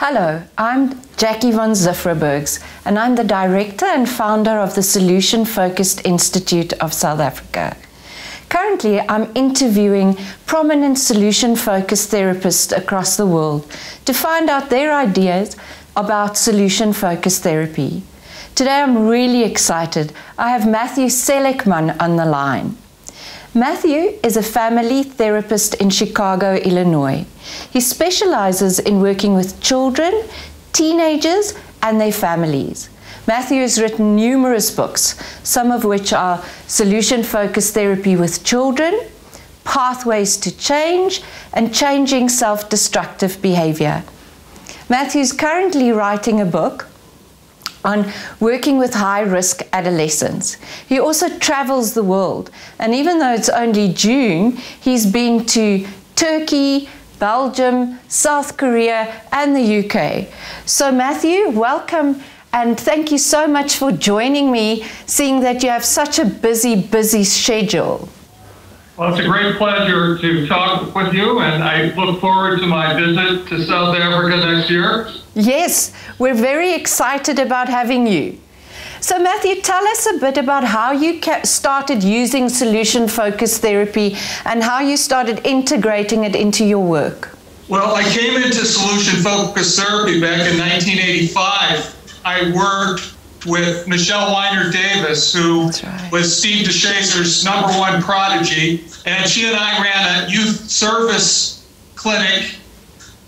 Hello, I'm Jacqui von Cziffra-Bergs, and I'm the director and founder of the Solution Focused Institute of South Africa. Currently, I'm interviewing prominent solution focused therapists across the world to find out their ideas about solution focused therapy. Today, I'm really excited. I have Matthew Selekman on the line. Matthew is a family therapist in Chicago, Illinois. He specializes in working with children, teenagers, and their families. Matthew has written numerous books, some of which are Solution Focused Therapy with Children, Pathways to Change, and Changing Self Destructive Behavior. Matthew is currently writing a book on working with high risk adolescents. He also travels the world, and even though it's only June, he's been to Turkey, Belgium, South Korea, and the UK. So, Matthew, welcome. And thank you so much for joining me, seeing that you have such a busy, busy schedule. Well, it's a great pleasure to talk with you, and I look forward to my visit to South Africa next year. Yes, we're very excited about having you. So, Matthew, tell us a bit about how you started using solution focused therapy and how you started integrating it into your work. Well, I came into solution focused therapy back in 1985. I worked with Michele Weiner-Davis, who right. was Steve de Shazer's number one prodigy. And she and I ran a youth service clinic.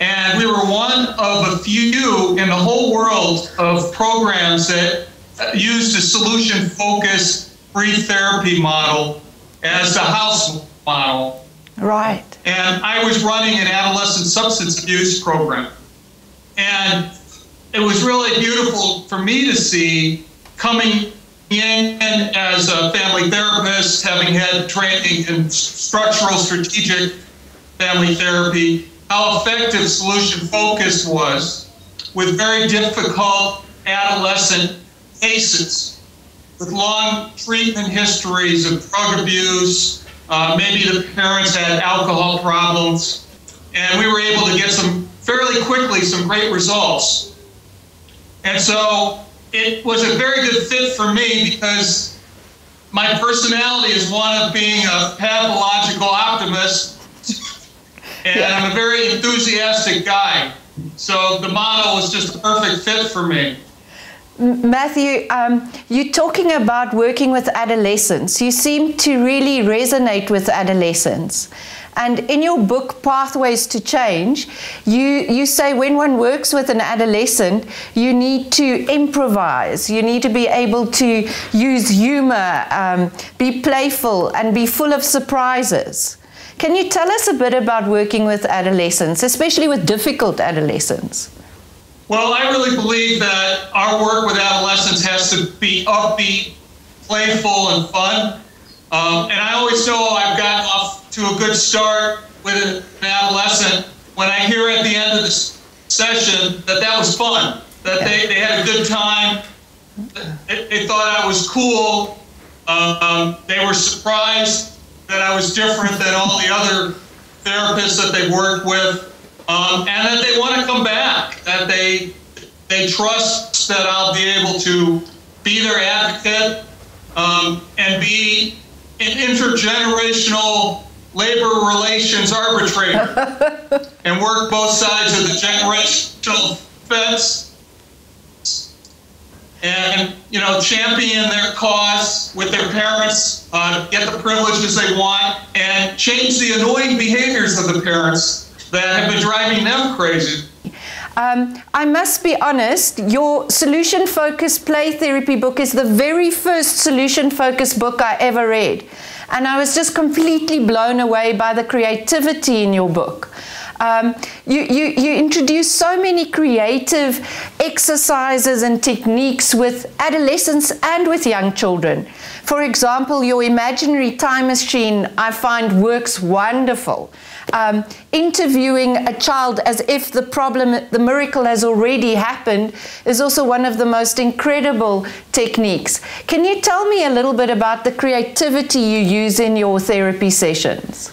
And we were one of a few in the whole world of programs that uh, used a solution focused brief therapy model as the house model. Right. And I was running an adolescent substance abuse program. And it was really beautiful for me to see coming in as a family therapist, having had training in structural strategic family therapy, how effective solution focus was with very difficult adolescent cases with long treatment histories of drug abuse. Uh, maybe the parents had alcohol problems, and we were able to get some fairly quickly some great results. And so it was a very good fit for me because my personality is one of being a pathological optimist, and yeah. I'm a very enthusiastic guy. So the model was just a perfect fit for me. Matthew, um, you're talking about working with adolescents. You seem to really resonate with adolescents. And in your book, Pathways to Change, you, you say when one works with an adolescent, you need to improvise. You need to be able to use humor, um, be playful, and be full of surprises. Can you tell us a bit about working with adolescents, especially with difficult adolescents? Well, I really believe that our work with adolescents has to be upbeat, playful, and fun. Um, and I always know I've gotten off to a good start with an adolescent when I hear at the end of the session that that was fun, that they, they had a good time, they, they thought I was cool, um, they were surprised that I was different than all the other therapists that they worked with, um, and that they want to come back, that they they trust that I'll be able to be their advocate um, and be an intergenerational labor relations arbitrator and work both sides of the generational fence and you know champion their cause with their parents uh, get the privileges they want and change the annoying behaviors of the parents that have been driving them crazy um, I must be honest, your solution focused play therapy book is the very first solution focused book I ever read. And I was just completely blown away by the creativity in your book. Um, you, you, you introduce so many creative exercises and techniques with adolescents and with young children. For example, your imaginary time machine I find works wonderful um, interviewing a child as if the problem, the miracle has already happened, is also one of the most incredible techniques. Can you tell me a little bit about the creativity you use in your therapy sessions?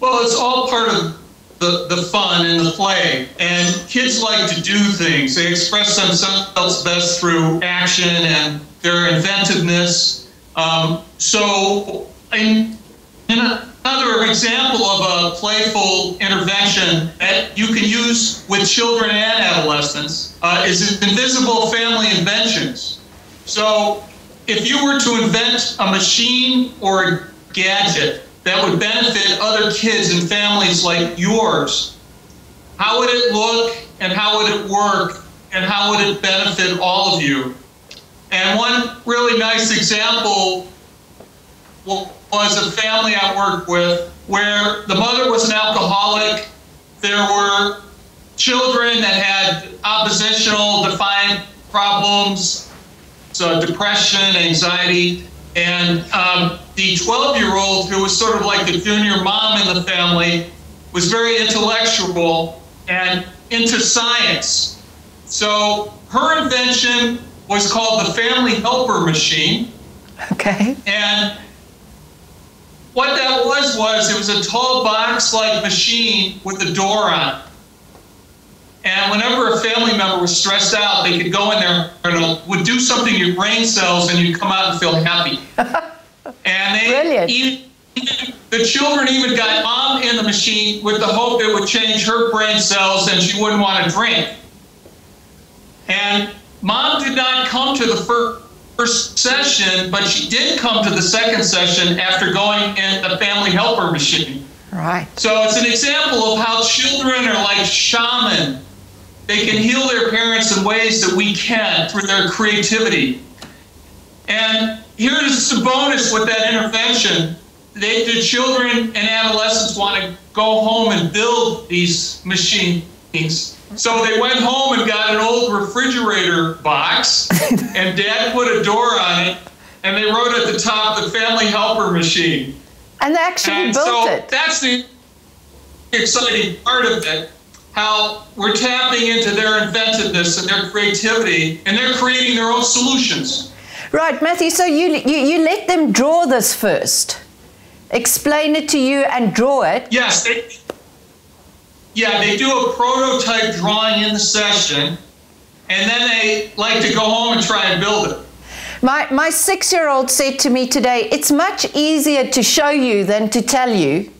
Well, it's all part of the, the fun and the play. And kids like to do things. They express themselves best through action and their inventiveness. Um, so, in, in another example of a playful intervention that you can use with children and adolescents uh, is invisible family inventions. So, if you were to invent a machine or a gadget that would benefit other kids and families like yours, how would it look and how would it work and how would it benefit all of you? And one really nice example was a family I worked with where the mother was an alcoholic. There were children that had oppositional defiant problems, so depression, anxiety, and um, the 12 year old, who was sort of like the junior mom in the family, was very intellectual and into science. So her invention was called the Family Helper Machine. Okay. And what that was was it was a tall box like machine with a door on it. And whenever a family member was stressed out, they could go in there and it would do something to your brain cells and you'd come out and feel happy. and they Brilliant. even, the children even got mom in the machine with the hope it would change her brain cells and she wouldn't want to drink. And mom did not come to the first first session, but she did come to the second session after going in the family helper machine. Right. So it's an example of how children are like shaman. They can heal their parents in ways that we can't through their creativity. And here's some bonus with that intervention. They, the children and adolescents want to go home and build these machines. So they went home and got an old refrigerator box, and dad put a door on it, and they wrote at the top the family helper machine. And they actually And built so it. that's the exciting part of it. How we're tapping into their inventiveness and their creativity, and they're creating their own solutions. Right, Matthew, so you, you, you let them draw this first. Explain it to you and draw it. Yes, they, yeah, they do a prototype drawing in the session, and then they like to go home and try and build it. My, my six year old said to me today, It's much easier to show you than to tell you.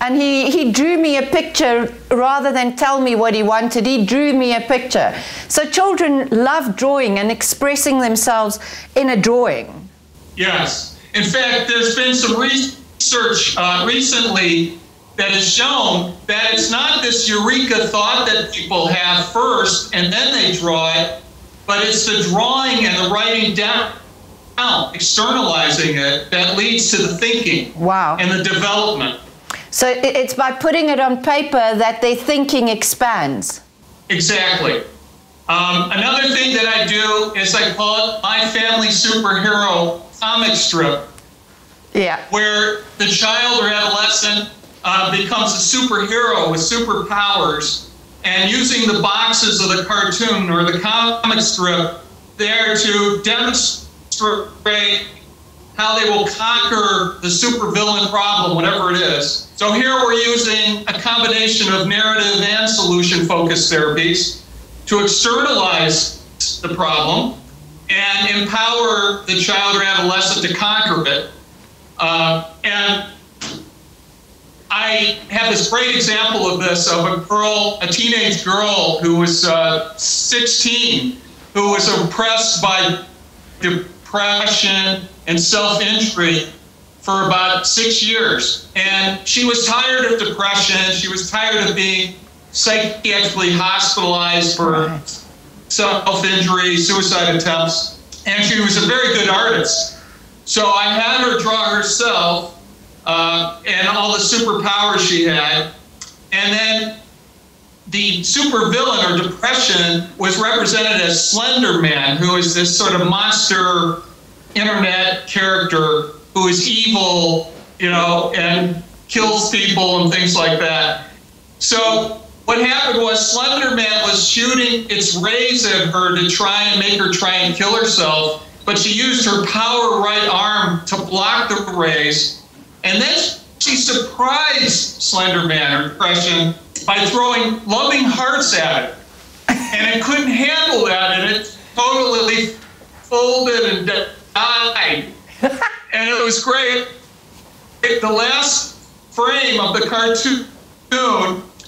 And he, he drew me a picture rather than tell me what he wanted. He drew me a picture. So children love drawing and expressing themselves in a drawing. Yes. In fact, there's been some research uh, recently that has shown that it's not this eureka thought that people have first and then they draw it, but it's the drawing and the writing down, externalizing it, that leads to the thinking Wow. and the development. So it's by putting it on paper that their thinking expands. Exactly. Um, another thing that I do is I call it my family superhero comic strip. Yeah. where the child or adolescent uh, becomes a superhero with superpowers and using the boxes of the cartoon or the comic strip there to demonstrate how they will conquer the supervillain problem, whatever it is. So here we're using a combination of narrative and solution focused therapies to externalize the problem and empower the child or adolescent to conquer it. Uh, and I have this great example of this of a girl, a teenage girl who was uh, 16, who was oppressed by depression and self injury for about six years. And she was tired of depression. She was tired of being psychiatrically hospitalized for self injury, suicide attempts. And she was a very good artist. So I had her draw herself uh, and all the superpowers she had. And then the supervillain or depression was represented as Slender Man, who is this sort of monster internet character who is evil, you know, and kills people and things like that. So what happened was Slender Man was shooting its rays at her to try and make her try and kill herself, but she used her power right arm to block the rays. And then she surprised Slender Man or Depression by throwing loving hearts at it. And it couldn't handle that, and it totally folded and died. and it was great. It, the last frame of the cartoon,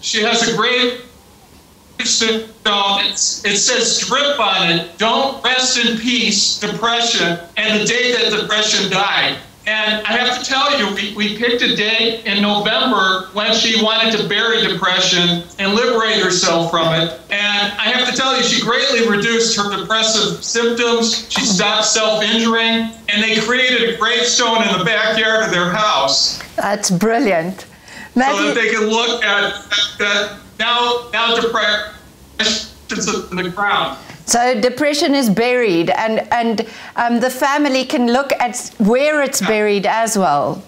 she has a great it says drip on it, don't rest in peace, depression, and the day that depression died. And I have to tell you, we, we picked a date in November when she wanted to bury depression and liberate herself from it. And I have to tell you, she greatly reduced her depressive symptoms. She stopped self injuring, and they created a gravestone in the backyard of their house. That's brilliant. Matthew- so that they can look at that now, now depression in the ground. So depression is buried, and and um, the family can look at where it's buried as well.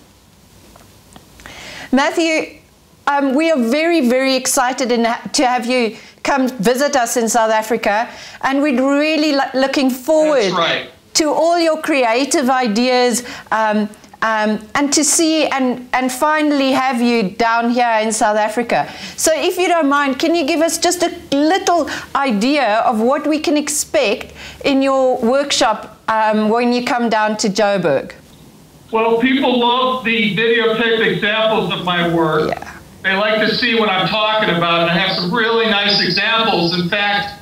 Matthew, um, we are very very excited in, to have you come visit us in South Africa, and we're really looking forward right. to all your creative ideas. Um, um, and to see and, and finally have you down here in South Africa. So, if you don't mind, can you give us just a little idea of what we can expect in your workshop um, when you come down to Joburg? Well, people love the videotaped examples of my work. Yeah. They like to see what I'm talking about, and I have some really nice examples. In fact,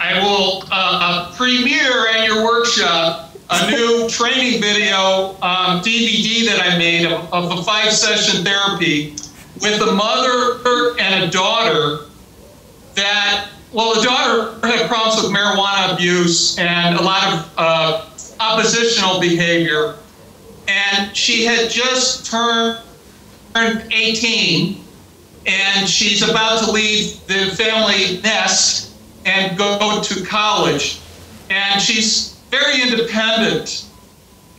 I will uh, uh, premiere at your workshop a new training video um, DVD that I made of, of a five session therapy with a mother and a daughter that, well, the daughter had problems with marijuana abuse and a lot of uh, oppositional behavior. And she had just turned 18 and she's about to leave the family nest and go to college. And she's very independent.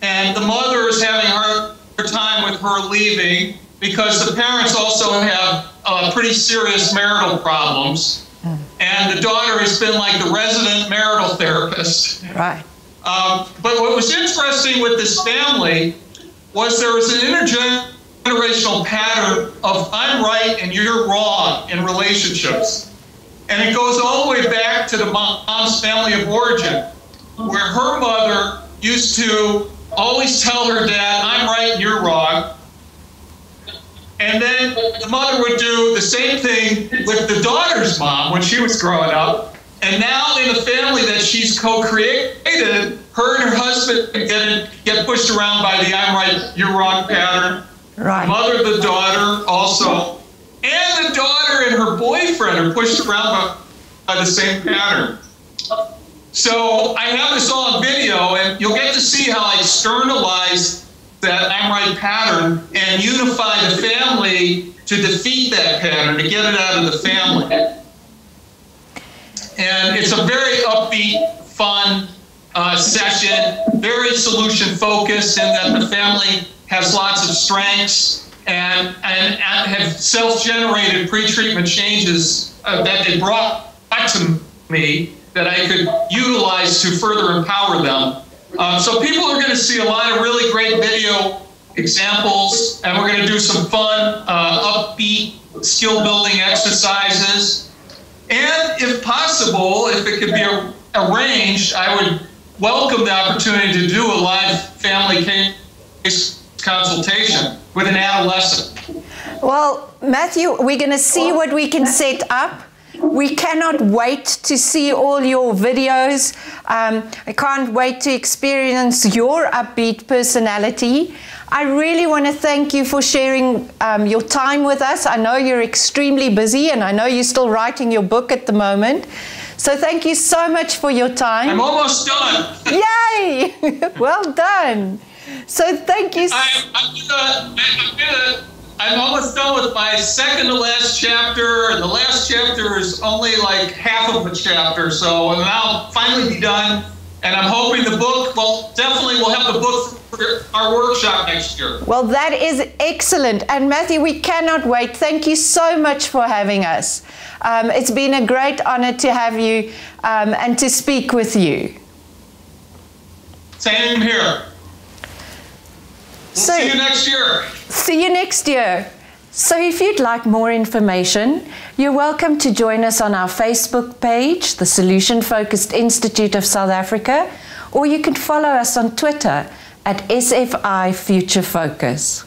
And the mother is having a hard time with her leaving because the parents also have uh, pretty serious marital problems. And the daughter has been like the resident marital therapist. Right. Um, but what was interesting with this family was there was an intergenerational pattern of I'm right and you're wrong in relationships. And it goes all the way back to the mom's family of origin where her mother used to always tell her dad, I'm right and you're wrong. And then the mother would do the same thing with the daughter's mom when she was growing up. And now in the family that she's co-created, her and her husband get, get pushed around by the I'm right, you're wrong pattern. Right. Mother, the daughter also. And the daughter and her boyfriend are pushed around by, by the same pattern. So I have this all on video, and you'll get to see how I externalize that I'm pattern and unify the family to defeat that pattern, to get it out of the family. And it's a very upbeat, fun uh, session, very solution focused in that the family has lots of strengths and, and, and have self-generated pre-treatment changes uh, that they brought back to me that I could utilize to further empower them. Um, so people are going to see a lot of really great video examples, and we're going to do some fun, uh, upbeat skill building exercises. And if possible, if it could be arranged, I would welcome the opportunity to do a live family case consultation with an adolescent. Well, Matthew, we're going to see what we can set up. We cannot wait to see all your videos. Um, I can't wait to experience your upbeat personality. I really want to thank you for sharing um, your time with us. I know you're extremely busy and I know you're still writing your book at the moment. So thank you so much for your time. I'm almost done. Yay! well done. So thank you. I, I'm gonna, I'm gonna I'm almost done with my second to last chapter, and the last chapter is only like half of a chapter, so I'll finally be done. And I'm hoping the book, well, definitely we'll have the book for our workshop next year. Well, that is excellent. And Matthew, we cannot wait. Thank you so much for having us. Um, it's been a great honor to have you um, and to speak with you. Same here. So, see you next year. See you next year. So, if you'd like more information, you're welcome to join us on our Facebook page, the Solution Focused Institute of South Africa, or you can follow us on Twitter at SFI Future Focus.